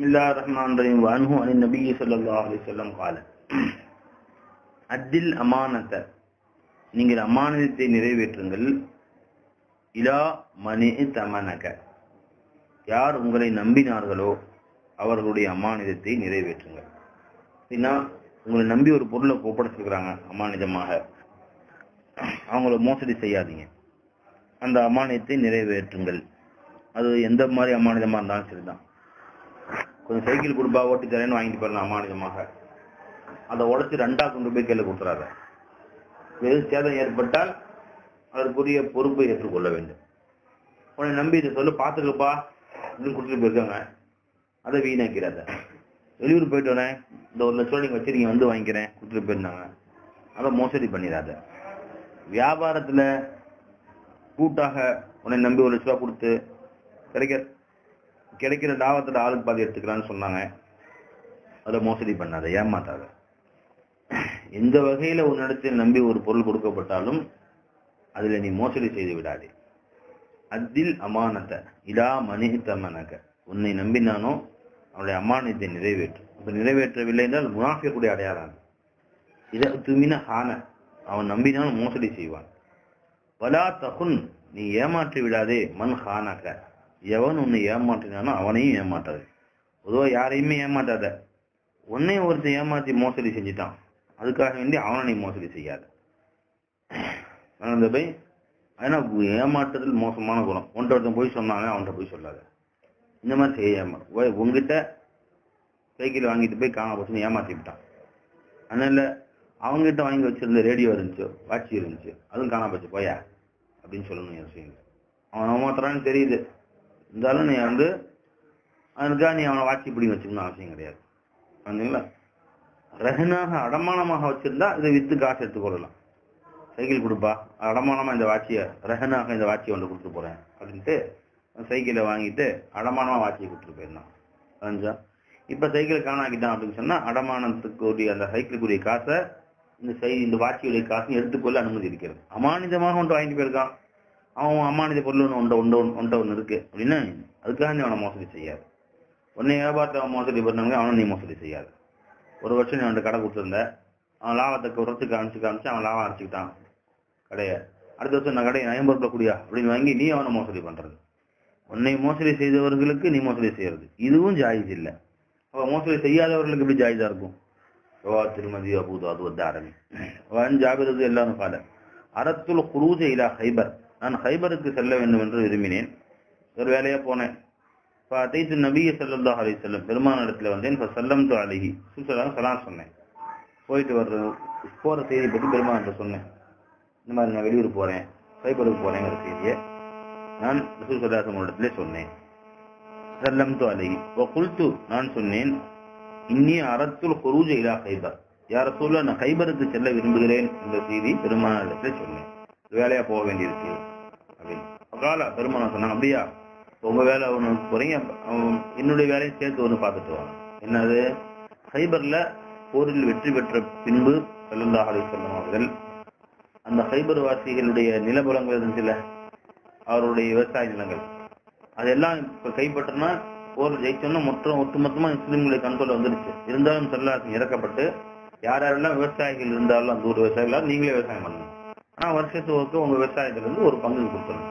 بسم الله الرحمن الرحيم وعنه عن النبي صلى الله عليه وسلم قال அத்தில் அமானத்த நீங்கள் அமானத்தை நிறைவேற்றுங்கள் இலா மணி தமனக யார் உங்களை நம்பினார்களோ அவர்களுடைய அமானிதத்தை நிறைவேற்றுங்கள் அப்படின்னா உங்களை நம்பி ஒரு பொருளை ஒப்படைச்சிருக்கிறாங்க அமானிதமாக அவங்கள மோசடி செய்யாதீங்க அந்த அமானியத்தை நிறைவேற்றுங்கள் அது எந்த மாதிரி அமானிதமா இருந்தாலும் சரிதான் கொஞ்சம் சைக்கிள் கொடுப்பா ஓட்டி தரேன்னு வாங்கிட்டு போயிடலாம் அமானுஜமாக அதை உடச்சி ரெண்டா கொண்டு போய் கையில் கொடுத்துறாரு வெறு சேதம் ஏற்பட்டால் அதற்குரிய பொறுப்பை ஏற்றுக்கொள்ள வேண்டும். உன்னை நம்பி இதை சொல்லு பார்த்துக்கப்பா அப்படின்னு கொடுத்துட்டு போயிருக்காங்க. அதை வீணாக்கிறாத. வெளியூர் போயிட்டு வரேன். இந்த ஒரு லட்சம் நீங்கள் வச்சிருக்கீங்க வந்து வாங்கிக்கிறேன். கொடுத்துட்டு போயிருந்தாங்க. அதை மோசடி பண்ணிடாத. வியாபாரத்தில் கூட்டாக உன்னை நம்பி ஒரு லட்ச ரூபா கொடுத்து கிடைக்கிற கிடைக்கிற தாவத்தில் ஆளுக்கு பாதி எடுத்துக்கலான்னு சொன்னாங்க. அதை மோசடி பண்ணாத ஏமாத்தாத. எந்த வகையில் உன்னிடத்தில் நம்பி ஒரு பொருள் கொடுக்கப்பட்டாலும் அதில் நீ மோசடி செய்து விடாதே. அத்தில் அமானத்தை இதா மணி உன்னை நம்பினானோ அவனுடைய அமானியத்தை நிறைவேற்றும். அப்போ நிறைவேற்றவில்லை என்றால் முனாஃபியக்கூடிய அடையாளம் இதை துமின ஹான. அவன் நம்பினாலும் மோசடி செய்வான். பலா தகுன் நீ ஏமாற்றி விடாதே. மண் ஹானக. எவன் உன்னை ஏமாற்றினானோ அவனையும் ஏமாற்றாது. பொதுவாக யாரையுமே ஏமாற்றாத. உன்னையும் ஒருத்தன் ஏமாற்றி மோசடி செஞ்சுட்டான். அதுக்காக வேண்டி அவனை நீ மோசடி செய்யாத. அந்த போய் ஏன்னா ஏமாற்றுதல் மோசமான குணம். ஒன்றை ஒருத்தன் போய் சொன்னாங்க அவன்கிட்ட போய் சொல்லாத. இந்த மாதிரி செய்ய ஏமா உங்ககிட்ட சைக்கிள் வாங்கிட்டு போய் காண போச்சுன்னு ஏமாற்றிவிட்டான் அதனால அவங்ககிட்ட வாங்கி வச்சிருந்த ரேடியோ இருந்துச்சு வாட்சி இருந்துச்சு அதுவும் காணா போச்சு போயா? அப்படின்னு சொல்லணும் அவன் ஏமாத்துறான்னு தெரியுது. இருந்தாலும் நீ வந்து அதுக்காக நீ அவனை வாட்சி பிடி வச்சுக்கணும் அவசியம் கிடையாது. வந்தீங்களா ரஹனாக அடமானமாக வச்சிருந்தா இதை வித்து காசு எடுத்துக்கொள்ளலாம் சைக்கிள் கொடுப்பா. அடமானமாக இந்த வாட்சியை ரஹனாக இந்த வாட்சியை ஒன்று கொடுத்துட்டு போகிறேன் அப்படின்ட்டு சைக்கிளை வாங்கிட்டு அடமானமாக வாட்சியை கொடுத்துட்டு போயிருந்தான் புரிஞ்சா இப்போ சைக்கிளை காணாக்கிட்டான் அப்படின்னு சொன்னால் அடமானத்துக்குரிய அந்த சைக்கிளுக்குரிய காசை இந்த சை இந்த வாட்சியுடைய காசையும் எடுத்துக்கொள்ள அனுமதி இருக்கிறது அமானிதமாக ஒன்று வாங்கிட்டு போயிருக்கான். அவன் அமானித பொருள் ஒன்று ஒன்று ஒன்று ஒன்றை ஒன்று இருக்கு. அப்படின்னா அதுக்காக நீ அவனை மோசடி செய்யாது. உன்னை வியாபாரத்தை அவன் மோசடி பண்ணவங்க அவனை நீ மோசடி செய்யாது. ஒரு வருஷம் நீ அவன்கிட்ட கடை கொடுத்துருந்த. அவன் லாபத்தை குறைச்சு காமிச்சு காமிச்சு அவன் லாபம் அரைச்சிக்கிட்டான் கடையை. அடுத்த வருஷம் நான் கடையை ஐம்பது ரூபாய் குடியா? அப்படின்னு வாங்கி நீ அவனை மோசடி பண்ணுறது உன்னை மோசடி செய்தவர்களுக்கு நீ மோசடி செய்யறது. இதுவும் ஜாயிஸ் இல்லை. அப்போ மோசடி செய்யாதவர்களுக்கு எப்படி ஜாயிஸாக இருக்கும்? ரவா திருமதி அபூது அது வந்து ஆரம்பி வன் ஜாபிரது எல்லாரும் கால அறத்துல் குரூஜ இலா ஹைபர். நான் ஹைபருக்கு செல்ல வேண்டும் என்று விரும்பினேன். ஒரு வேலையா போனேன். அத்தைத்து நபிய சல்லா அலி செல்லம் பெருமான இடத்துல வந்தேன். இப்போ செல்லம் து அழகி சுசலாம் சலாம் சொன்னேன். போயிட்டு வர்ற போகிற செய்தி பற்றி பெருமான் சொன்னேன். இந்த மாதிரி நான் வெளியூர் போகிறேன் ஹைபருக்கு போகிறேங்கிற செய்தியை நான் ரசூல் சல்லாசம் இடத்துல சொன்னேன். செல்லம் து அழகி குல்து நான் சொன்னேன் இன்னி அறத்துல் குரூஜ இலா ஹைபர். யார சொல்ல நான் ஹைபருக்கு செல்ல விரும்புகிறேன் என்ற செய்தி பெருமான இடத்துல சொன்னேன். வேலையா போக வேண்டியிருக்கு அப்படின்னு. கால பெருமானம் சொன்னாங்க அப்படியா? உங்க வேலை ஒண்ணு போறீங்க என்னுடைய வேலையை சேர்த்து ஒண்ணு பார்த்துட்டு வாங்க என்னது? ஹைபர்ல போரில் வெற்றி பெற்ற பின்பு செல்லல்லா அலி அவர்கள் அந்த ஹைபர் வாசிகளுடைய நிலபலங்கள் இருந்துச்சுல அவருடைய விவசாய நிலங்கள். அதெல்லாம் இப்ப கைப்பற்றினா போர் ஜெயிச்சோம்னா மொத்தம் ஒட்டுமொத்தமா முஸ்லீம்களுடைய கண்ட்ரோல் வந்துருச்சு. இருந்தாலும் செல்லாசன் இறக்கப்பட்டு யார் யாரெல்லாம் விவசாயிகள் இருந்தாலும் அந்த ஊர் விவசாயிகளாக நீங்களே விவசாயம் பண்ணணும். ஆனா வருஷத்துக்கு உங்க விவசாயத்துல இருந்து ஒரு பங்கு கொடுத்துருங்க.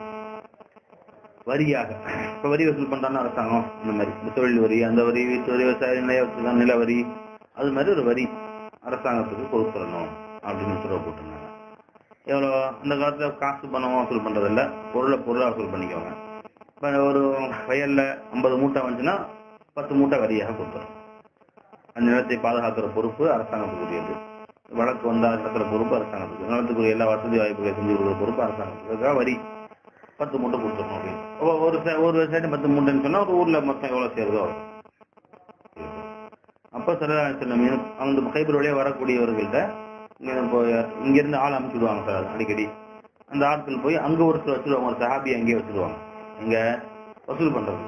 வரியாக. இப்ப வரி வசூல் பண்றாங்க அரசாங்கம். இந்த மாதிரி தொழில் வரி அந்த வரி வீட்டு வரி விவசாய நிலைய வச்சுதான் நில வரி. அது மாதிரி ஒரு வரி அரசாங்கத்துக்கு கொடுத்துடணும் அப்படின்னு உத்தரவு போட்டிருந்தாங்க. எவ்வளோ? அந்த காலத்துல காசு பணம் வசூல் பண்றதில்ல. பொருளை பொருளை வசூல் பண்ணிக்கோங்க. இப்போ ஒரு வயல்ல ஐம்பது மூட்டை வந்துச்சுன்னா பத்து மூட்டை வரியாக கொடுத்துரும் அந்த நிலத்தை பாதுகாக்கிற பொறுப்பு அரசாங்கத்துக்குரியது. வழக்கு வந்தால் நடக்கிற பொறுப்பு அரசாங்கத்துக்கு நிலத்துக்குரிய எல்லா வசதி வாய்ப்புகளை செஞ்சு கொடுக்குற பொறுப்பு அரசாங்கத்துக்கு வரி பத்து மூட்டை கொடுத்துடணும் அப்படின்னு. ஒரு ஒரு விவசாயம் பத்து மூட்டைன்னு சொன்னா ஒரு ஊர்ல மொத்தம் எவ்வளவு சேருதோ அப்ப சில சில அந்த கைபர் வழியா வரக்கூடியவர்கள்ட்ட இங்க இப்போ இங்க இருந்து ஆள் அமைச்சுடுவாங்க சார் அடிக்கடி. அந்த ஆட்கள் போய் அங்க ஒருத்தர் வச்சிருவாங்க ஒரு சஹாபி அங்கேயே வச்சிருவாங்க. இங்க வசூல் பண்றது.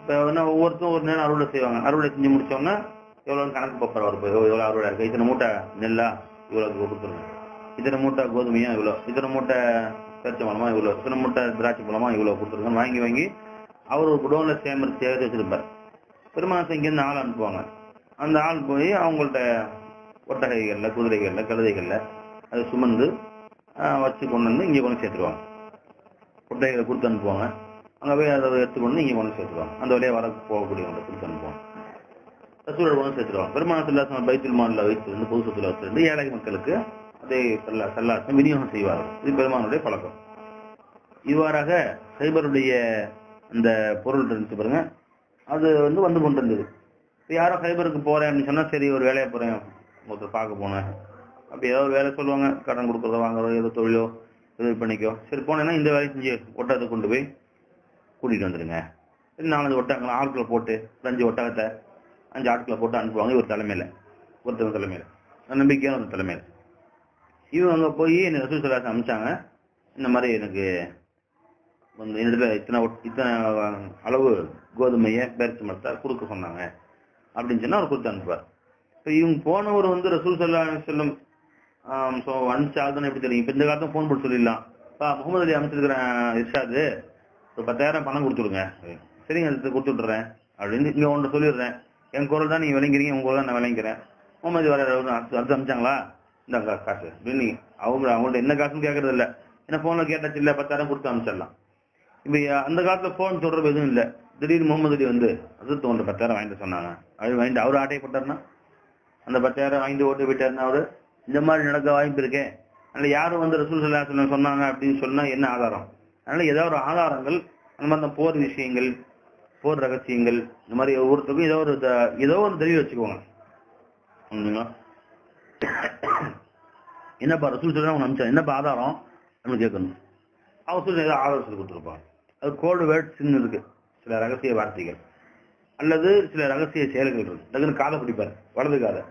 இப்ப என்ன ஒவ்வொருத்தரும் ஒரு நேரம் அறுவடை செய்வாங்க. அறுவடை செஞ்சு முடிச்சோம்னா எவ்வளவு கணக்கு பார்ப்பார் அவர் போய்? எவ்வளவு அறுவடை இருக்கு. இத்தனை மூட்டை நெல்லா இவ்வளவு கொடுத்துருங்க. இத்தனை மூட்டை கோதுமையா இவ்வளவு? இத்தனை மூட்டை பேரிச்சை பழமா இவ்வளவு? இத்தனை மூட்டை திராட்சை பழமா இவ்வளவு கொடுத்துருங்க. வாங்கி வாங்கி அவர் ஒரு குடோனில் சேமர் சேர்த்து வச்சிருப்பார். பெருமாசம் இங்கேருந்து ஆள் அனுப்புவாங்க. அந்த ஆள் போய் அவங்கள்ட்ட ஒட்டகைகளில் குதிரைகள்ல கழுதைகள்ல அதை சுமந்து ஆஹ், வச்சு கொண்டு வந்து இங்கே கொண்டு சேர்த்துருவாங்க. ஒட்டகைகளை கொடுத்து அனுப்புவாங்க. அங்கே போய் அதை எடுத்துக்கொண்டு இங்கே கொண்டு சேர்த்துருவாங்க. அந்த வழியாக வர போகக்கூடியவங்களை கொடுத்து அனுப்புவாங்க. ரசூலோட கொண்டு பெருமான பெருமானத்தில் பைத்துல் மாநில வைத்து வந்து பொது சொத்துல வச்சிருந்து ஏழை மக்களுக்கு அதை செல்ல செல்லாசம் விநியோகம் செய்வார்கள். இது பெருமானுடைய பழக்கம். இவ்வாறாக சைபருடைய அந்த பொருள் இருந்துச்சு பாருங்க. அது வந்து வந்து கொண்டு இருந்தது. இப்போ யாரோ சைபருக்கு போறேன் அப்படின்னு சொன்னா சரி ஒரு வேலையை போறேன். ஒருத்தர் பார்க்க போனேன். அப்படி ஏதோ ஒரு வேலை சொல்லுவாங்க. கடன் கொடுக்குறதோ வாங்குறதோ ஏதோ தொழிலோ இது பண்ணிக்கோ. சரி போனேன்னா இந்த வேலையை செஞ்சு ஒட்டகத்தை கொண்டு போய் கூட்டிட்டு வந்துடுங்க சரி நாலஞ்சு ஒட்டகங்களை ஆட்களை போட்டு அஞ்சு ஒட்டகத்தை அஞ்சு ஆட்களை போட்டு அனுப்புவாங்க. இவர் தலைமையில. ஒருத்தவங்க தலைமையில. நம்பிக்கையான ஒரு தலைமையில. இவங்க அங்கே போய் என்ன ரசூல் சலாசம் அனுப்பிச்சாங்க இந்த மாதிரி எனக்கு என்னிடத்துல இத்தனை இத்தனை அளவு கோதுமையை பேரிச்சு மரத்தை கொடுக்க சொன்னாங்க. அப்படின்னு சொன்னால் அவர் கொடுத்து அனுப்புவார். இப்போ இவங்க போனவர் வந்து ரசூல் சல்லா செல்லும் ஸோ அனுப்பிச்ச ஆள் தானே எப்படி தெரியும்? இப்போ இந்த காலத்துல ஃபோன் போட்டு சொல்லிடலாம். பா முகமது அலி அமைச்சிருக்கிறேன் இர்ஷாது ஒரு பத்தாயிரம் பணம் கொடுத்துருங்க சரிங்க அது கொடுத்து விட்டுறேன். அப்படின்னு இங்கே ஒன்று சொல்லிடுறேன். என் குரல் தான் நீங்க விளங்கிறீங்க உங்க குரல் தான் நான் விளங்கிறேன் முகமது வர அடுத்து அடுத்து இந்தாங்க காசு. அப்படின்னு அவங்க அவங்கள்ட்ட என்ன காசுன்னு கேட்கறது இல்ல ஏன்னா போன்ல கேட்டாச்சு இல்ல பத்தாயிரம் கொடுத்து அமிச்சிடலாம் இப்ப அந்த காலத்துல போன் தொடர்பு எதுவும் இல்ல. திடீர்னு முகமது அலி வந்து அசத்து ஒன்று பத்தாயிரம் வாங்கிட்டு சொன்னாங்க. அது வாங்கிட்டு அவர் ஆட்டை போட்டாருன்னா? அந்த பத்தாயிரம் வாங்கிட்டு ஓட்டு போயிட்டாருன்னா அவரு இந்த மாதிரி நடக்க வாய்ப்பு இருக்கேன் அதனால யாரும் வந்து ரசூல் சல்லா சொன்னாங்க அப்படின்னு சொன்னா என்ன ஆதாரம்? அதனால ஏதாவது ஒரு ஆதாரங்கள் அந்த மாதிரி அந்த போர் விஷயங்கள் போர் ரகசியங்கள் இந்த மாதிரி ஒவ்வொருத்தருக்கும் ஏதோ ஒரு ஏதோ ஒரு தெளிவு வச்சுக்கோங்க. என்னப்பா ரசூல் சொல்ல அவங்க அமிச்சா என்னப்பா ஆதாரம்? நம்ம கேட்கணும். அவர் சொல்லி ஏதோ ஆதாரம் சொல்லி கொடுத்துருப்பாங்க. அது கோல்டு வேர்ட்ஸ்ன்னு இருக்கு. சில ரகசிய வார்த்தைகள். அல்லது சில ரகசிய செயல்கள் இருக்கு. டக்குன்னு காதை பிடிப்பார். வலது காதை.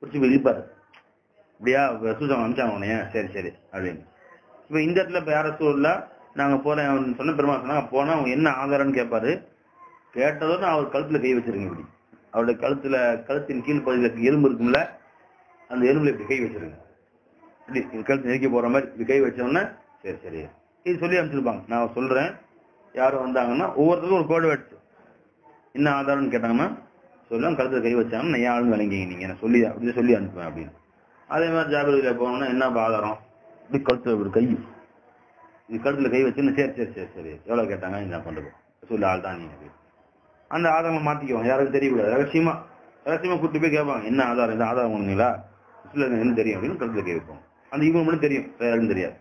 பிடிச்சி விழிப்பாரு இப்படியா ரசூல் அனுப்பிச்சாங்க உனையே சரி சரி அப்படின்னு. இப்போ இந்த இடத்துல இப்போ யார சூழல்ல நாங்கள் போகிறேன் அவன் சொன்ன பெருமா சொன்னாங்க. போனால் அவங்க என்ன ஆதாரம்னு கேட்பாரு? கேட்டதோட அவர் கழுத்துல கை வச்சிருங்க இப்படி. அவருடைய கழுத்துல கழுத்தின் கீழ் பகுதியில் எலும்பு இருக்கும்ல அந்த எலும்புல இப்படி கை வச்சிருங்க இப்படி இது கழுத்து நெருக்கி போற மாதிரி இப்படி கை வச்சோன்னா சரி சரி. இது சொல்லி அனுப்பிச்சிருப்பாங்க. நான் சொல்றேன். யாரும் வந்தாங்கன்னா ஒவ்வொருத்தருக்கும் ஒரு கோடு வச்சு என்ன ஆதாரம்னு கேட்டாங்கன்னா சொல்லுவாங்க கழுத்துல கை வச்சாங்கன்னா நான் ஏன் விளங்கிங்க நீங்க. நான் சொல்லி அப்படி சொல்லி அனுப்புவேன் அப்படின்னு. அதே மாதிரி ஜாபிரில போனோம்னா என்ன ஆதாரம்? இப்படி கழுத்துல ஒரு கை. இது கழுத்துல கை வச்சுன்னு சரி சரி சரி சரி. எவ்வளவு கேட்டாங்க என்ன பண்றது? சொல்லு ஆள் தான் நீங்க அந்த ஆதாரங்களை மாத்திக்குவாங்க. யாருக்கும் தெரியக்கூடாது. ரகசியமா ரகசியமா கூட்டு போய் கேட்பாங்க. என்ன ஆதாரம்? இந்த ஆதாரம் ஒண்ணுங்களா சொல்லுங்க என்ன தெரியும்? அப்படின்னு கருத்துல கேட்போம். அந்த இவங்க மட்டும் தெரியும். வேற யாருக்கும் தெரியாது.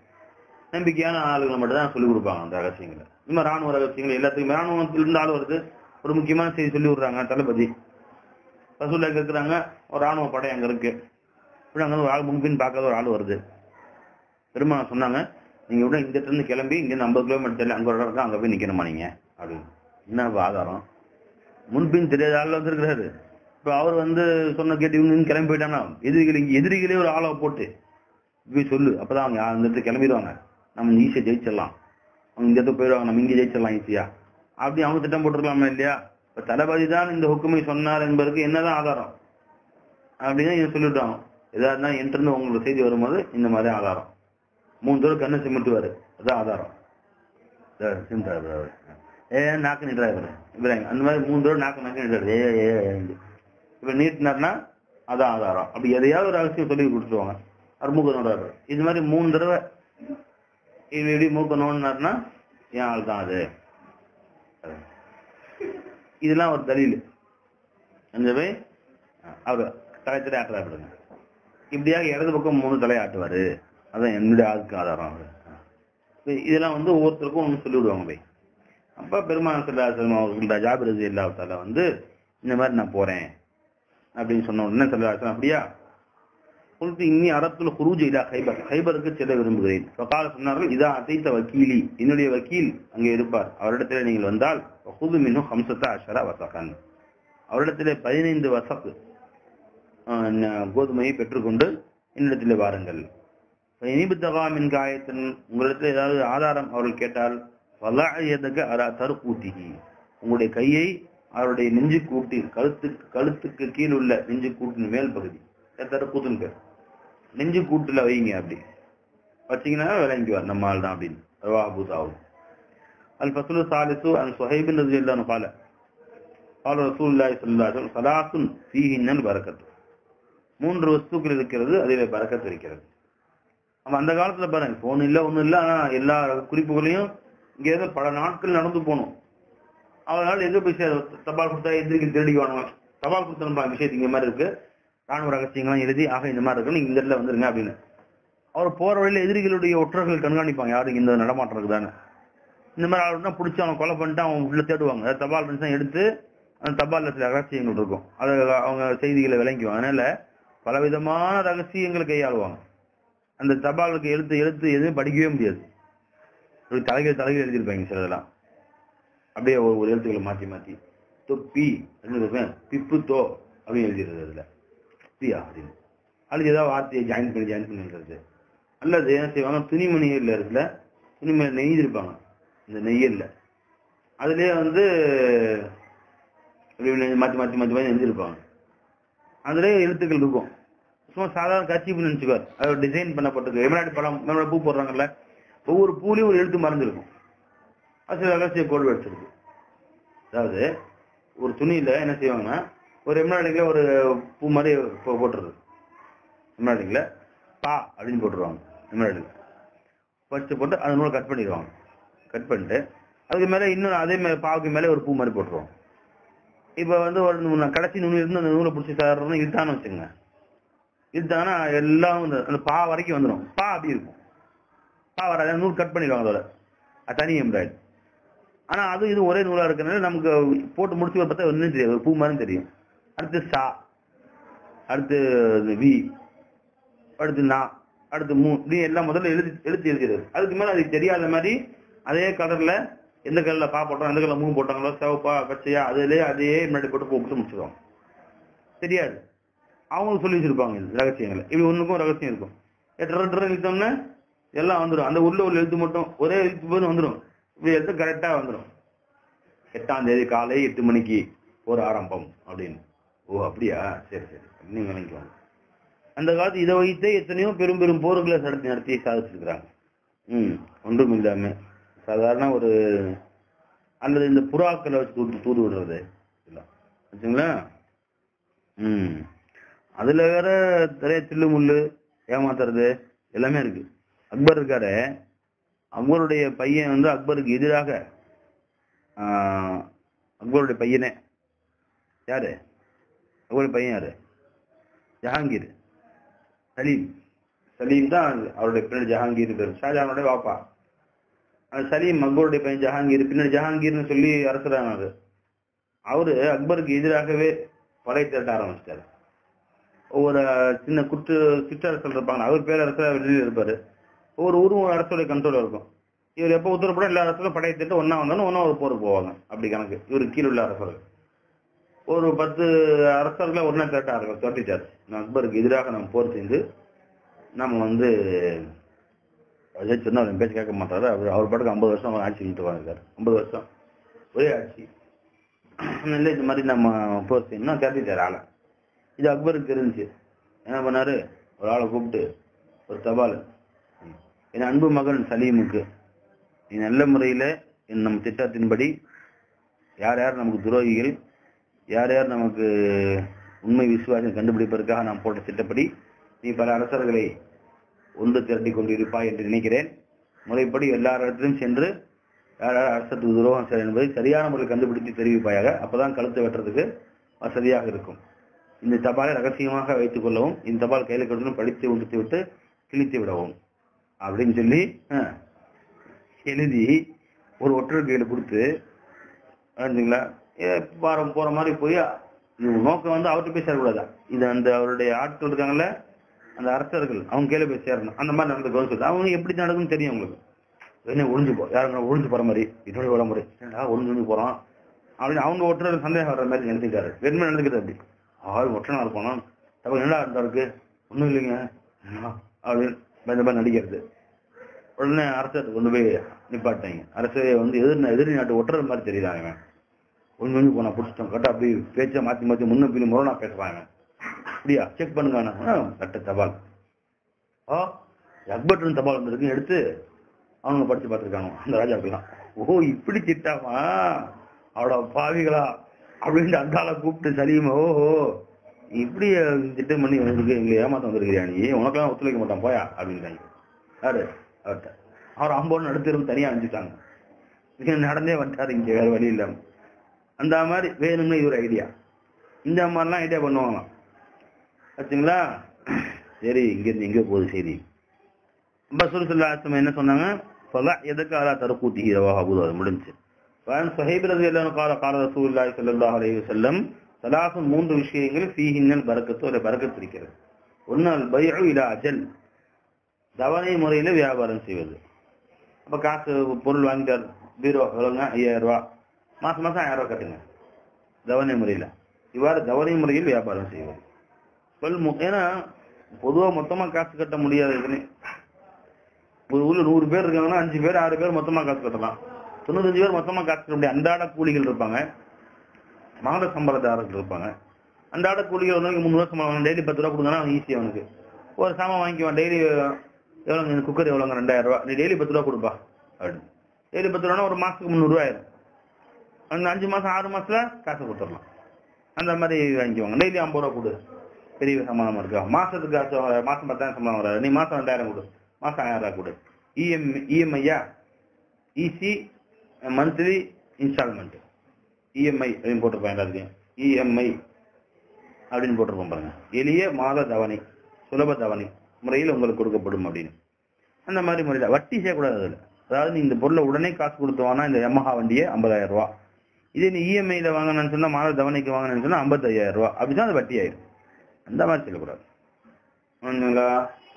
நம்பிக்கையான ஆளுகளை மட்டும் தான் சொல்லிக் கொடுப்பாங்க அந்த ரகசியங்களை. இந்த ராணுவ ரகசியங்கள் எல்லாத்துக்கும் ராணுவத்திலிருந்து ஆள் வருது. ஒரு முக்கியமான செய்தி சொல்லி விடுறாங்க தளபதி. ரசூல்லா எங்க இருக்கிறாங்க ஒரு ராணுவ படை அங்க இருக்கு. இப்படி அங்க ஒரு ஆள் முன்பின் பார்க்காத ஒரு ஆள் வருது. பெருமா சொன்னாங்க நீங்க விட இந்த இருந்து கிளம்பி இங்க ஐம்பது கிலோமீட்டர் அங்க ஒரு இடம் இருக்கு? அங்க போய் நிக்கணுமா நீங்க? அப்படின்னு. என்ன ஆதாரம்? முன்பின் தெரியாத ஆள் வந்திருக்கிறாரு. இப்ப அவர் வந்து சொன்ன கேட்டு இவங்க கிளம்பி போயிட்டானா எதிரிகள் இங்க எதிரிகளே ஒரு ஆளை போட்டு போய் சொல்லு அப்பதான் அவங்க அந்த இடத்துல கிளம்பிடுவாங்க. நம்ம ஈஸியா ஜெயிச்சிடலாம். அவங்க இந்த இடத்துக்கு போயிடுவாங்க நம்ம இங்க ஜெயிச்சிடலாம் ஈஸியா அப்படி அவங்க திட்டம் போட்டுருக்கலாமா இல்லையா? இப்ப தளபதி தான் இந்த ஹுக்குமை சொன்னார் என்பதற்கு என்னதான் ஆதாரம்? அப்படின்னு இவங்க சொல்லிவிட்டாங்க எதா இருந்தாலும் என்கிட்ட உங்களுக்கு செய்தி வரும்போது இந்த மாதிரி ஆதாரம். மூணு தூரம் கண்ணை சிமிட்டுவாரு. அதான் ஆதாரம். இதோ சிமிட்டாரு. ஏ நாக்கு நீட்டுறாரு அந்த மாதிரி மூணு தடவை நாக்கு நாக்கு நீட்டுறாரு ஏ ஏ இப்போ இப்ப நீட்டினார்னா அதான் ஆதாரம். அப்படி எதையாவது ஒரு அவசியம் சொல்லி கொடுத்துருவாங்க. அவர் மூக்க இது மாதிரி மூணு தடவை இது எப்படி மூக்க நோண்டினார்னா என் ஆள் தான் அது. இதெல்லாம் ஒரு தலியில் அந்த போய் அவர் தலைத்தலை ஆட்டுறாரு இப்படியாக இடது பக்கம் மூணு தலை ஆட்டுவாரு. அதான் என்னுடைய ஆளுக்கு ஆதாரம். அவர் இதெல்லாம் வந்து ஒவ்வொருத்தருக்கும் ஒன்று சொல்லி விடுவாங்க போய். அப்போ பெருமான் செல்லாசலம் அவர்கள் ஜாபிர் ரசி இல்லாவிட்டால வந்து இந்த மாதிரி நான் போறேன் அப்படின்னு சொன்ன உடனே செல்லாசலம் அப்படியா? கொடுத்து இன்னி அறத்துல குருஜ் ஹைபர் ஹைபருக்கு செல்ல விரும்புகிறேன். சொக்கால சொன்னார்கள் இதா அசைத்த வக்கீலி என்னுடைய வக்கீல் அங்கே இருப்பார். அவரிடத்துல நீங்கள் வந்தால் ஹுது மினு ஹம்சத்தா அஷரா வசகான் அவரிடத்துல பதினைந்து வசக்கு கோதுமையை பெற்றுக்கொண்டு என்னிடத்தில் வாருங்கள். இனிபுத்தகா மின் காயத்தின் உங்களிடத்தில் ஏதாவது ஆதாரம் அவர்கள் கேட்டால் பலா எதக அரா உங்களுடைய கையை அவருடைய நெஞ்சு கூட்டி கழுத்து கழுத்துக்கு கீழ் உள்ள நெஞ்சு கூட்டின் மேல் பகுதி. தருப்பூத்துன்னு பேர். நெஞ்சு கூட்டுல வைங்க அப்படி. வச்சீங்கன்னா விளங்கிவார் நம்ம ஆள் தான் அப்படின்னு. ரவா அபுதாவும் அல் ஃபசுலு சாலிசு அன் சுஹைபின் ரஜி இல்லான்னு பால பால ரசூல்லாய் சொல்லாசன் சலாசுன் சீஹின்னல் பறக்கத்து மூன்று வஸ்துக்கள் இருக்கிறது அதில் பறக்கத்து இருக்கிறது. அவன் அந்த காலத்துல பாருங்க ஃபோன் இல்லை ஒன்றும் இல்லை ஆனால் எல்லா குறிப்புகளையும் இங்கேருந்து பல நாட்கள் நடந்து போகணும். அதனால எது போய் சேர தபால் கொடுத்தா எதிர்க்கு திருடி வாங்க தபால் கொடுத்தா விஷயத்துக்கு இந்த மாதிரி இருக்கு. ராணுவ ரகசியங்கள்லாம் எழுதி ஆக இந்த மாதிரி இருக்கு. நீங்க இந்த இடத்துல வந்துருங்க அப்படின்னு. அவர் போற வழியில எதிரிகளுடைய ஒற்றர்கள் கண்காணிப்பாங்க. யாருக்கு இந்த நடமாட்டம் இருக்குதானு இந்த மாதிரி ஆளுனா பிடிச்சி அவன் கொலை பண்ணிட்டு அவன் உள்ள தேடுவாங்க. தபால் தான் எடுத்து அந்த தபால்ல சில ரகசியங்கள் இருக்கும். அதை அவங்க செய்திகளை விளங்குவாங்க அதனால பலவிதமான ரகசியங்களை கையாளுவாங்க. அந்த தபாலுக்கு எழுத்து எழுத்து எதுவும் படிக்கவே முடியாது. தலைகள் தலைகள் எழுதியிருப்பாங்க அதெல்லாம் அப்படியே ஒரு ஒரு எழுத்துக்களை மாற்றி மாற்றி தொப்பி அப்படின்னு இருப்பேன் பிப்பு தோ அப்படின்னு எழுதிடுறது அதில். பியா அப்படின்னு. அதுக்கு ஏதாவது வார்த்தையை ஜாயின் பண்ணி ஜாயின் பண்ணி எழுதுறது. அல்லது என்ன செய்வாங்க? துணிமணியில் இருக்குல்ல துணிமணி நெய்திருப்பாங்க இந்த நெய்யலில் அதுலேயே வந்து மாற்றி நெய் மாற்றி மாற்றி மாத்தி மாத்தி நெஞ்சிருப்பாங்க அதுலயே எழுத்துக்கள் இருக்கும். சும்மா சாதாரண கட்சி நினைச்சுக்கார் அதோட டிசைன் பண்ணப்பட்டிருக்கு. எம்எல்ஏ படம் எம்ராய்டு பூ போடுறாங்கல்ல? ஒவ்வொரு பூலையும் ஒரு எழுத்து மறந்துருக்கும் அது சில ரகசிய கோடு அதாவது ஒரு துணியில் என்ன செய்வாங்கன்னா ஒரு எம்னாடிங்கில் ஒரு பூ மாதிரி போட்டுருது எம்னாடிங்கில் பா அப்படின்னு போட்டுருவாங்க எம்ராய்டிங்ல. ஃபர்ஸ்ட் போட்டு அது நூலை கட் பண்ணிடுவாங்க. கட் பண்ணிட்டு அதுக்கு மேலே இன்னும் அதே மாதிரி பாவுக்கு மேலே ஒரு பூ மாதிரி போட்டுருவோம் இப்போ வந்து ஒரு நூ- கடைசி நூல் இருந்து அந்த நூலை பிடிச்சி தரணும் இழுத்தான்னு வச்சுங்க இதுதானா எல்லாம் அந்த பா வரைக்கும் வந்துடும் பா அப்படி இருக்கும். பா வராது நூல் கட் பண்ணிடுவாங்க அதோட. அது தனி எம்ப்ராய்டு. ஆனால் அதுவும் இது ஒரே நூலாக இருக்கிறனால நமக்கு போட்டு முடிச்சு பார்த்தா ஒன்றும் தெரியாது. பூ மாதிரி தெரியும். அடுத்து சா. அடுத்து வி. அடுத்து நா. அடுத்து மூ. இப்படி எல்லாம் முதல்ல எழுதி எழுத்து எழுதிடுது அதுக்கு மேலே அதுக்கு தெரியாத மாதிரி அதே கலரில் எந்த கலரில் பா போட்டோம் எந்த கலரில் மூ போட்டாங்களோ சிவப்பா பச்சையா அதுலேயே அதே முன்னாடி போட்டு போட்டு முடிச்சிடுவாங்க தெரியாது. அவங்களும் சொல்லி வச்சிருப்பாங்க இது ரகசியங்களை. இப்படி ஒன்றுக்கும் ரகசியம் இருக்கும். எட்டு ரெண்டு இழுத்தோம்னா எல்லாம் வந்துடும் அந்த உள்ள உள்ள எழுத்து மட்டும் ஒரே எழுத்து போதும் வந்துடும் இப்படி எழுத்து கரெக்டாக வந்துடும் எட்டாம் தேதி காலை எட்டு மணிக்கு ஒரு ஆரம்பம் அப்படின்னு. ஓ அப்படியா? சரி சரி. நீங்க நினைக்கலாம். அந்த காலத்து இதை வைத்தே எத்தனையோ பெரும் பெரும் போர்களை நடத்தி நடத்தி சாதிச்சிருக்கிறாங்க. ம் ஒன்றும் இல்லாம சாதாரண ஒரு அல்லது இந்த புறாக்களை வச்சு தூது தூது விடுறது. இதெல்லாம் வச்சுங்களா ம். அதுல வேற நிறைய தில்லு முள்ளு ஏமாத்துறது எல்லாமே இருக்கு. அக்பர் இருக்காரு. அக்பருடைய பையன் வந்து அக்பருக்கு எதிராக அக்பருடைய பையனே. யாரு? அக்பருடைய பையன் யாரு? ஜஹாங்கீர். சலீம். சலீம் தான் அவருடைய பின்னாடி ஜஹாங்கீர் பேர் ஷாஜஹானுடைய வாப்பா. சலீம் அக்பருடைய பையன் ஜஹாங்கீர் பின்னாடி ஜஹாங்கீர்னு சொல்லி அரசரானாரு அவரு அக்பருக்கு எதிராகவே படை திரட்ட ஆரம்பிச்சிட்டாரு. ஒவ்வொரு சின்ன குற்று சிற்றரசர் இருப்பாங்க. அவர் பேரரசர் வெளியில் இருப்பாரு. ஒவ்வொரு ஊரும் ஒரு அரசோடைய கண்ட்ரோல் இருக்கும். இவர் எப்போ உத்தரப்பட எல்லா அரசுகளும் படையை திட்டு ஒன்னா வந்தாலும் ஒன்னா ஒரு போருக்கு போவாங்க. அப்படி கணக்கு. இவர் கீழே உள்ள அரசர்கள். ஒரு பத்து அரசர்களை ஒன்னா திரட்டார்கள் திரட்டிச்சார். திரட்டிட்டார் அக்பருக்கு எதிராக நம்ம போர் செய்து நம்ம வந்து சொன்னால் அவர் பேச்சு கேட்க மாட்டாரு. அவர் அவர் பாட்டுக்கு ஐம்பது வருஷம் அவர் ஆட்சி பண்ணிட்டு வாங்கிருக்காரு ஐம்பது வருஷம். ஒரே ஆட்சி. இல்லை இது மாதிரி நம்ம போர் செய்யணும்னா திரட்டிச்சார் ஆளை. இது அக்பருக்கு தெரிஞ்சுச்சு என்ன பண்ணாரு? ஒரு ஆளை கூப்பிட்டு ஒரு தபால் என் அன்பு மகன் சலீமுக்கு நீ நல்ல முறையில் என் நம் திட்டத்தின்படி யார் யார் நமக்கு துரோகிகள் யார் யார் நமக்கு உண்மை விசுவாசம் கண்டுபிடிப்பதற்காக நாம் போட்ட திட்டப்படி நீ பல அரசர்களை ஒன்று திரட்டி கொண்டிருப்பாய் என்று நினைக்கிறேன். முறைப்படி எல்லா இடத்திலும் சென்று யார் யார் அரசுக்கு துரோகம் செய்ய என்பதை சரியான முறையில் கண்டுபிடித்து தெரிவிப்பாயாக அப்போதான் கழுத்து வெட்டுறதுக்கு வசதியாக இருக்கும். இந்த தபாலை ரகசியமாக வைத்துக் கொள்ளவும் இந்த தபால் கையில் கொடுத்து படித்து உடுத்து விட்டு கிழித்து விடவும். அப்படின்னு சொல்லி எழுதி ஒரு ஒற்றர் கையில் கொடுத்து அறிஞ்சுங்களா வாரம் போகிற மாதிரி போய் நோக்கம் வந்து அவர்கிட்ட போய் சேரக்கூடாது? இது அந்த அவருடைய ஆட்கள் இருக்காங்கல்ல அந்த அரசர்கள் அவங்க கையில போய் சேரணும். அந்த மாதிரி நடந்த கவனிச்சு அவங்க எப்படி நடக்கும்னு தெரியும் உங்களுக்கு? என்ன ஒழிஞ்சு போ யாருங்க ஒழிஞ்சு போகிற மாதிரி இதோட வர மாதிரி என்னடா ஒழிஞ்சு ஒழிஞ்சு போகிறோம் அப்படின்னு அவங்க ஒற்றர் சந்தேகம் வர்ற மாதிரி நினைச்சுட்டாரு வெண்மை நடந்துக்கிட்டு அப்படி. ஆள் ஒற்றனாக இருப்பானா? தப்பு என்னடா இருந்தா இருக்கு? ஒன்றும் இல்லைங்க. அப்படின்னு இந்த மாதிரி நடிக்கிறது உடனே அரசர் கொண்டு போய் நிப்பாட்டாங்க அரசு வந்து எதிர் எதிரி நாட்டு ஒட்டுறது மாதிரி தெரியுறாங்க இவன். கொஞ்சம் கொஞ்சம் போனா பிடிச்சிட்டோம். கரெக்டா அப்படி பேச்சை மாத்தி மாத்தி முன்ன பின் முரணா பேசுறாங்க அப்படியா? செக் பண்ணுங்க அண்ணா. கட்ட தபால். ஆ அக்பர்டன் தபால் வந்திருக்கு எடுத்து அவங்க படிச்சு பார்த்துருக்காங்க. அந்த ராஜாக்கெல்லாம் ஓ இப்படி திட்டாமா? அவட பாவிகளா அப்படின்ட்டு அந்த ஆளை கூப்பிட்டு சலீம் ஓஹோ. இப்படி திட்டம் பண்ணி வந்திருக்கு எங்களை ஏமாத்த வந்திருக்கிறியா நீ? உனக்கெல்லாம் ஒத்துழைக்க மாட்டான் போயா அப்படின்றாங்க. யாரு? அவர்கிட்ட. அவர் அம்போன்னு நடுத்தரும் தனியாக அனுப்பிச்சிட்டாங்க. நடந்தே வந்துட்டாரு இங்கே வேற வழி இல்லாம. அந்த மாதிரி வேணும்னு இது ஒரு ஐடியா இந்த மாதிரிலாம் ஐடியா பண்ணுவாங்களாம். ஆச்சுங்களா? சரி இங்கேருந்து எங்கே போகுது சரி பசூர் சொல்லா ஆசிரமம் என்ன சொன்னாங்க? சொல்லலாம் எதுக்கு ஆளா தரக்கூட்டி? இரவாக போதும் அது முடிஞ்சு. சஹீப் ரதி எல்லாம் கால கால ரசூல்லாய் சல்லாஹ் அலைய செல்லம் சலாசு மூன்று விஷயங்கள் ஃபீஹின்னல் பறக்கத்தோ இல்லை பறக்கத்து இருக்கிறது ஒன்று அல் பையோ இல்லை அஜல். தவணை முறையில் வியாபாரம் செய்வது. அப்போ காசு பொருள் வாங்கிட்டார் பீரோ எவ்வளோங்க ஐயாயிரம் ரூபா. மாதம் மாதம் ஆயிரம் ரூபா கட்டுங்க. தவணை முறையில். இவ்வாறு தவணை முறையில் வியாபாரம் செய்வது. சொல் ஏன்னா பொதுவாக மொத்தமாக காசு கட்ட முடியாது இதுன்னு ஒரு ஊரில் நூறு பேர் இருக்காங்கன்னா அஞ்சு பேர் ஆறு பேர் மொத்தமாக காசு கட்டலாம். தொண்ணூத்தஞ்சு பேர் மொத்தமாக காசு கட்ட முடியாது. அன்றாட கூலிகள் இருப்பாங்க. மாத சம்பளத்தாரர்கள் இருப்பாங்க. அன்றாட கூலிகள் வந்து முந்நூறு சம்பளம் டெய்லி பத்து ரூபா கொடுங்கன்னா ஈஸியாக அவனுக்கு. ஒரு சாமான் வாங்கிக்குவான். டெய்லி எவ்வளோங்க குக்கர் எவ்வளோங்க ரெண்டாயிரம் ரூபா. நீ டெய்லி பத்து ரூபா கொடுப்பா. அப்படின்னு. டெய்லி பத்து ரூபானா ஒரு மாதத்துக்கு முந்நூறுரூவா ஆயிரும். அந்த அஞ்சு மாதம் ஆறு மாதத்தில் காசு கொடுத்துடலாம். அந்த மாதிரி வாங்கிக்குவாங்க. டெய்லி ஐம்பது ரூபா கொடு. பெரிய சம்பளமாக இருக்கா? மாதத்துக்கு காசு மாதம் பத்தாயிரம் சம்பளம் வராது. நீ மாதம் ரெண்டாயிரம் கொடு. மாதம் ஆயிரம் கொடு. இஎம் இஎம்ஐயா இசி மந்த்லி இன்ஸ்டால்மெண்ட் இஎம்ஐ அப்படின்னு போட்டிருப்பாங்க எல்லாத்தையும் இஎம்ஐ அப்படின்னு போட்டிருப்போம் பாருங்க. எளிய மாத தவணை சுலப தவணை முறையில் உங்களுக்கு கொடுக்கப்படும் அப்படின்னு. அந்த மாதிரி முறையில் வட்டி செய்யக்கூடாது அதில். அதாவது நீ இந்த பொருளை உடனே காசு கொடுத்து இந்த Yamaha வண்டியே ஐம்பதாயிரம் ரூபா இதே நீ இஎம்ஐல வாங்கினு சொன்னால் மாத தவணைக்கு வாங்கினு சொன்னா ஐம்பத்தையாயிரம் ரூபா அப்படிதான் அது வட்டி ஆயிரும். அந்த மாதிரி செய்யக்கூடாது. ஒன்றுங்களா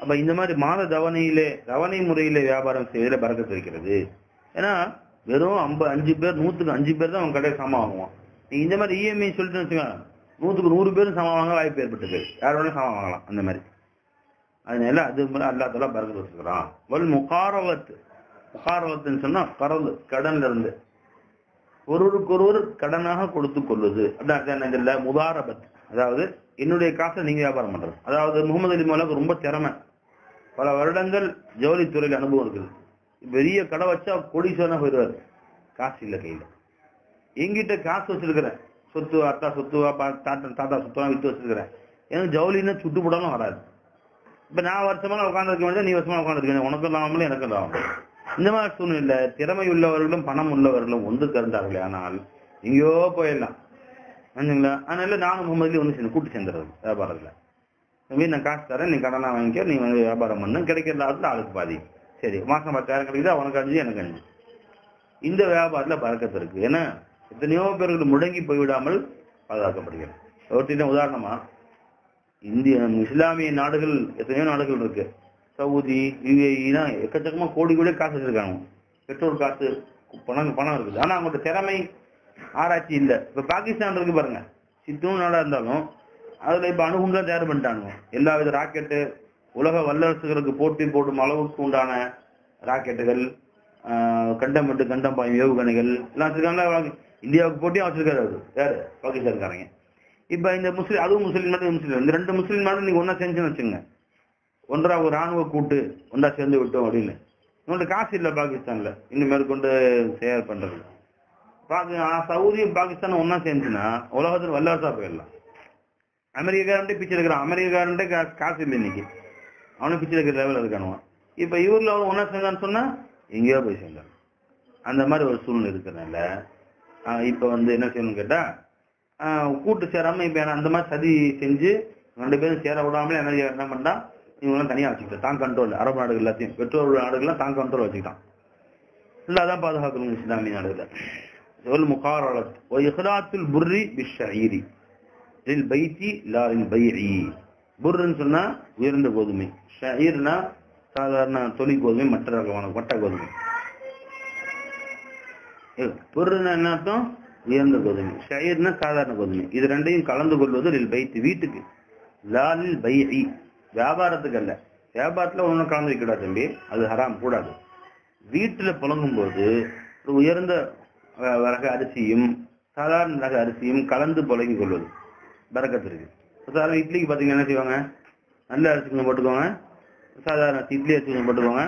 அப்போ இந்த மாதிரி மாத தவணையிலே தவணை முறையில் வியாபாரம் செய்வதில் பறக்க இருக்கிறது ஏன்னா வெறும் ஐம்பது அஞ்சு பேர் நூற்றுக்கு அஞ்சு பேர் தான் அவங்க கடையில் சாமான் வாங்குவான். நீங்கள் இந்த மாதிரி இஎம்ஐ சொல்லிட்டு வச்சுக்கோங்க நூற்றுக்கு நூறு பேரும் சாமான் வாங்க வாய்ப்பு ஏற்பட்டது. யார் வேணாலும் சாமான் வாங்கலாம் அந்த மாதிரி. அதனால அது அல்லா தலா பறந்து வச்சுக்கிறான் வல் முகாரவத் முகாரவத்துன்னு சொன்னா பரவு கடன்ல இருந்து ஒருவருக்கு ஒருவர் கடனாக கொடுத்து கொள்வது அதான் இதுல முதாரபத். அதாவது என்னுடைய காசை நீங்கள் வியாபாரம் பண்ணுறது அதாவது முகமது அலி மோலாக்கு ரொம்ப திறமை. பல வருடங்கள் ஜவுளித்துறையில் அனுபவம் இருக்குது. பெரிய கடை வச்சா கொடிசனா போயிடுவாரு. காசு இல்லை கையில. என்கிட்ட காசு வச்சிருக்கிறேன். சொத்து அத்தா சொத்துவா தாத்தா தாத்தா சொத்துவா வித்து வச்சிருக்கிறேன். எனக்கு ஜவுளின்னா சுட்டு போடாலும் வராது. இப்ப நான் வருஷமா உட்காந்துருக்க வேண்டியது நீ வருஷமா உட்காந்துருக்க வேண்டியது? உனக்கும் இல்லாமல் எனக்கும் இல்லாமல் இந்த மாதிரி சூழ்நிலை திறமை உள்ளவர்களும் பணம் உள்ளவர்களும் ஒன்று கறந்தார்களே ஆனால் எங்கேயோ போயிடலாம். புரிஞ்சுங்களா? அதனால நானும் முகமதுலயும் ஒன்று சேர்ந்து கூட்டு சேர்ந்துடுறது வியாபாரத்தில். நான் காசு தரேன் நீ கடனாக வாங்கிக்க நீ வந்து வியாபாரம் பண்ணு கிடைக்கிற லாபத்துல ஆளுக்கு பாதி சரி மாசம் பத்தாயிரம் கிடைக்குது அவனுக்கு அஞ்சு எனக்கு அஞ்சு. இந்த வியாபாரத்தில் பறக்கத்து இருக்கு. ஏன்னா எத்தனையோ பேர்கள் முடங்கி போய்விடாமல் பாதுகாக்கப்படுகிறது ஒருத்தர் உதாரணமா இந்திய இஸ்லாமிய நாடுகள் எத்தனையோ நாடுகள் இருக்கு. சவுதி யுஏஇனா எக்கச்சக்கமாக கோடி கோடி காசு வச்சிருக்காங்க. பெட்ரோல் காசு பணம் பணம் இருக்குது. ஆனால் அவங்களோட திறமை ஆராய்ச்சி இல்லை. இப்போ பாகிஸ்தான் இருக்கு பாருங்க. சித்தூர் நாடாக இருந்தாலும் அதில் இப்போ அணுகுண்டா தயார் பண்ணிட்டானுங்க. எல்லா வித ராக்கெட்டு உலக வல்லரசுகளுக்கு போட்டி போடும் அளவுக்கு உண்டான ராக்கெட்டுகள் கண்டம் விட்டு கண்டம் பாயும் ஏவுகணைகள் எல்லாம் வச்சிருக்காங்களா இந்தியாவுக்கு போட்டியும் வச்சிருக்காரு அவரு. யாரு பாகிஸ்தான்காரங்க. இப்போ இந்த முஸ்லீம் அதுவும் முஸ்லீம் நாடு முஸ்லீம் இந்த ரெண்டு முஸ்லீம் நாடு நீங்க ஒன்றா செஞ்சுன்னு வச்சுங்க. ஒன்றா ஒரு ராணுவ கூட்டு ஒன்றா சேர்ந்து விட்டோம் அப்படின்னு. உங்கள்ட்ட காசு இல்லை பாகிஸ்தான்ல. இன்னும் மேற்கொண்டு தயார் பண்றது பாக்கு- ஆ, சவுதி பாகிஸ்தான் ஒன்னா உலகத்தில் வல்லரசாக போயிடலாம். அமெரிக்காரன்ட்டே பிச்சு எடுக்கிறான். அமெரிக்காரன்ட்டே காசு இல்லை இன்னைக்கு. அவனும் பிச்சை எடுக்கிற லெவலில் இருக்கானுவான் இப்போ இவரில் அவன் ஒன்றா சேர்ந்தான்னு சொன்னால் எங்கேயோ போய் சேர்ந்தான் அந்த மாதிரி ஒரு சூழ்நிலை இருக்கிறனால இப்போ வந்து என்ன செய்யணும்னு கேட்டால் கூட்டு சேராமல் இப்போ அந்த மாதிரி சதி செஞ்சு ரெண்டு பேரும் சேர விடாமலே என்ன செய்ய- என்ன தனியாக இவங்கெல்லாம் வச்சுக்கிட்டான். தான் கண்ட்ரோல் அரபு நாடுகள் எல்லாத்தையும் பெற்றோர் நாடுகள்லாம் தான் கண்ட்ரோல் வச்சுக்கிட்டான். இல்லை அதான் பாதுகாக்கணும் இஸ்லாமிய நாடுகள்ல. சொல் முகாரலத் ஒ இஹ்லாத்துல் புர்ரி பிஷ்ஷஈரி லில் பைத்தி லா பைரி புர்ன்னு புர்ருன்னு சொன்னா உயர்ந்த கோதுமை. ஷஈர்னா சாதாரண தொலி கோதுமை மற்ற ரகமான கொட்ட கோதுமை. பொருள்னா என்ன அர்த்தம்? உயர்ந்த கோதுமை. ஷயர்னா சாதாரண கோதுமை. இது ரெண்டையும் கலந்து கொள்வது லில் பைத்து வீட்டுக்கு. லாலில் பை வியாபாரத்துக்கு அல்ல. வியாபாரத்துல ஒண்ணு கலந்து வைக்கூடாது தம்பி. அது ஹராம் கூடாது. வீட்டுல புழங்கும் போது ஒரு உயர்ந்த ரக அரிசியும் சாதாரண ரக அரிசியும் கலந்து புழங்கி கொள்வது. பறக்கத்திற்கு சாதாரண இட்லிக்கு பார்த்தீங்கன்னா என்ன செய்வாங்க? நல்ல அரிசி கொஞ்சம் போட்டுக்கோங்க. சாதாரண இட்லி அரிசி கொஞ்சம் போட்டுக்கோங்க.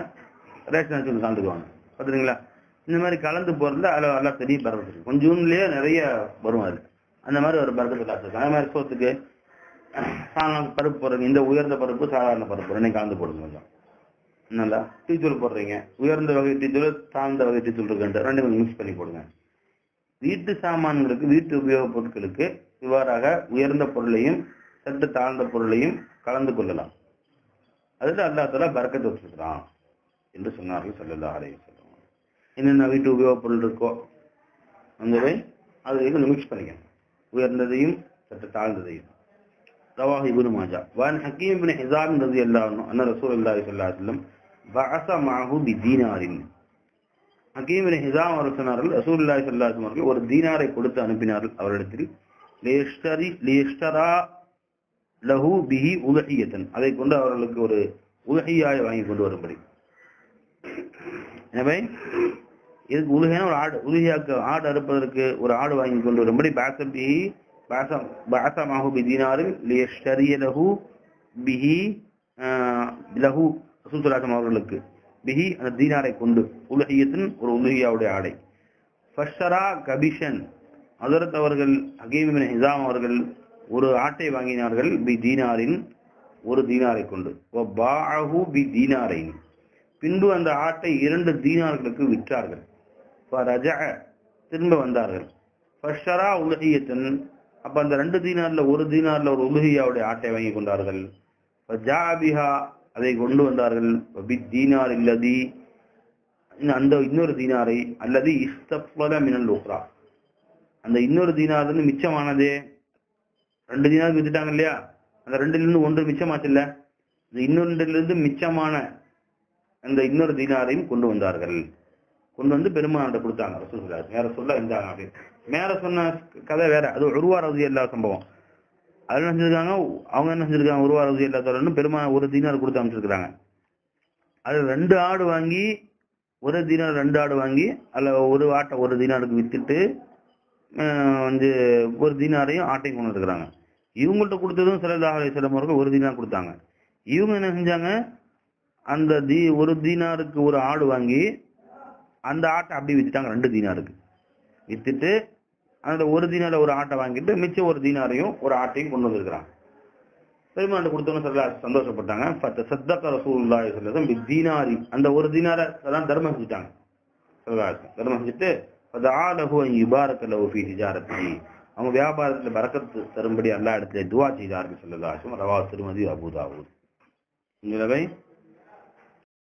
ரேஷன் அரிசி கொஞ்சம் கலந்துக்குவாங்க பாத்துறீங்களா இந்த மாதிரி கலந்து போறதுல அதில் நல்லா பெரிய பறவை இருக்கு நிறைய வரும் அது. அந்த மாதிரி ஒரு பர்க்கத்து காசு இருக்கு அதே மாதிரி சோத்துக்கு சாதாரண பருப்பு போடுறீங்க. இந்த உயர்ந்த பருப்பு சாதாரண பருப்பு ரெண்டையும் கலந்து போடுங்க கொஞ்சம். நல்லா டீத்தூள் போடுறீங்க. உயர்ந்த வகை டீத்தூள் தாழ்ந்த வகை டீத்தூள் இருக்குன்ற ரெண்டு கொஞ்சம் மிக்ஸ் பண்ணி போடுங்க. வீட்டு சாமான்களுக்கு வீட்டு உபயோகப் பொருட்களுக்கு இவ்வாறாக உயர்ந்த பொருளையும் சற்று தாழ்ந்த பொருளையும் கலந்து கொள்ளலாம். அதுதான் அல்லா தலா பறக்கத்து என்று சொன்னார்கள் செல்லல்லா அலைய சொல்லுவாங்க என்னென்ன வீட்டு உபயோகப் பொருள் இருக்கோ அங்கவே அதை கொஞ்சம் மிக்ஸ் பண்ணிக்கணும். உயர்ந்ததையும் சற்று தாழ்ந்ததையும். ரவாஹ் இபுன் மாஜா. வான் ஹக்கீம் இபின் ஹிசாம் ரதி அல்லாஹ் அண்ணா ரசூல் அல்லாஹி சொல்லா சொல்லம் பஅச மாஹு பி தீனாரின் ஹக்கீம் இபின் ஹிசாம் அவர் சொன்னார்கள் ரசூல் அல்லாஹி சொல்லா அவர்கள் ஒரு தீனாரை கொடுத்து அனுப்பினார்கள். அவரிடத்தில் லேஷ்டரி லேஷ்டரா லஹு பிஹி உலகியத்தன் அதை கொண்டு அவர்களுக்கு ஒரு உலகியாய் வாங்கி கொண்டு வரும்படி. எனவே இதுக்கு உலகின ஒரு ஆடு உலகியாக்கு ஆடு அறுப்பதற்கு ஒரு ஆடு வாங்கி கொண்டு வரும்படி பாசம் பிஹி பாசம் பாசமாகு பி தீனாரில் லியஷ்டரிய லஹு பிஹி லஹு ரசூலுல்லாஹி அவர்களுக்கு பிஹி அந்த தீனாரை கொண்டு உலகியத்தின் ஒரு உலகியாவுடைய ஆடை. ஃபஷரா கபிஷன் அதரத் அவர்கள் ஹகீம் ஹிசாம் அவர்கள் ஒரு ஆட்டை வாங்கினார்கள் பி தீனாரின் ஒரு தீனாரை கொண்டு. பாஹு பி தீனாரை பின்பு அந்த ஆட்டை இரண்டு தீனார்களுக்கு விற்றார்கள். ஃபரஜஅ, திரும்ப வந்தார்கள். ஃபஷரா உலகியத்தன். அப்ப அந்த ரெண்டு தீனார்ல ஒரு தீனார்ல ஒரு உலகியாவுடைய ஆட்டை வாங்கி கொண்டார்கள். ஜாபிஹா அதை கொண்டு வந்தார்கள். பி தீனார் இல்லதி அந்த இன்னொரு தீனாரை அல்லது இஸ்தப்வல மினல் உக்ரா. அந்த இன்னொரு தீனார் மிச்சமானதே ரெண்டு தீனார் வித்துட்டாங்க இல்லையா? அந்த ரெண்டுல இருந்து ஒன்று மிச்சமாச்சு இல்ல? இந்த இன்னொன்றுல மிச்சமான அந்த இன்னொரு தீனாரையும் கொண்டு வந்தார்கள். கொண்டு வந்து பெருமாள்கிட்ட கொடுத்தாங்க. ரசூலுல்லாஹி வேற சொல்ல இருந்தாங்க அப்படின்னு மேல சொன்ன கதை வேற. அது உருவா ரவுதி எல்லா சம்பவம். அதில் என்ன செஞ்சிருக்காங்க? அவங்க என்ன செஞ்சிருக்காங்க? உருவா ரவுதி எல்லா தொடர்ந்து பெருமா ஒரு தீனார் கொடுத்து அமைச்சிருக்கிறாங்க அது ரெண்டு ஆடு வாங்கி ஒரு தீனார் ரெண்டு ஆடு வாங்கி அதில் ஒரு ஆட்டை ஒரு தீனாருக்கு வித்துட்டு வந்து ஒரு தீனாரையும் ஆட்டையும் கொண்டு இருக்கிறாங்க இவங்கள்ட்ட கொடுத்ததும் சல்லல்லாஹு அலைஹி அவர்கள் ஒரு தீனார் கொடுத்தாங்க. இவங்க என்ன செஞ்சாங்க? அந்த தீ ஒரு தீனாருக்கு ஒரு ஆடு வாங்கி அந்த ஆட்டை அப்படி வித்துட்டாங்க ரெண்டு தீனாருக்கு. வித்துட்டு அந்த ஒரு தீனார ஒரு ஆட்டை வாங்கிட்டு மிச்சம் ஒரு தீனாரையும் ஒரு ஆட்டையும் கொண்டு வந்திருக்கிறாங்க. பெருமாண்டு கொடுத்தவங்க சொல்ல சந்தோஷப்பட்டாங்க. பத்து சத்தக்க ரசூல்லா சொல்லதும் தீனாரி அந்த ஒரு தீனாரை அதான் தர்மம் செஞ்சுட்டாங்க. ஸல்லல்லாஹு தர்மம் செஞ்சுட்டு ஃபதஆலஹு அன் யுபாரக லஹு ஃபீ அவங்க வியாபாரத்துல பறக்கத்து தரும்படி எல்லா இடத்துல துவா செய்தார்கள் ஸல்லல்லாஹு ரவா திருமதி அபூ தாவூத். இந்த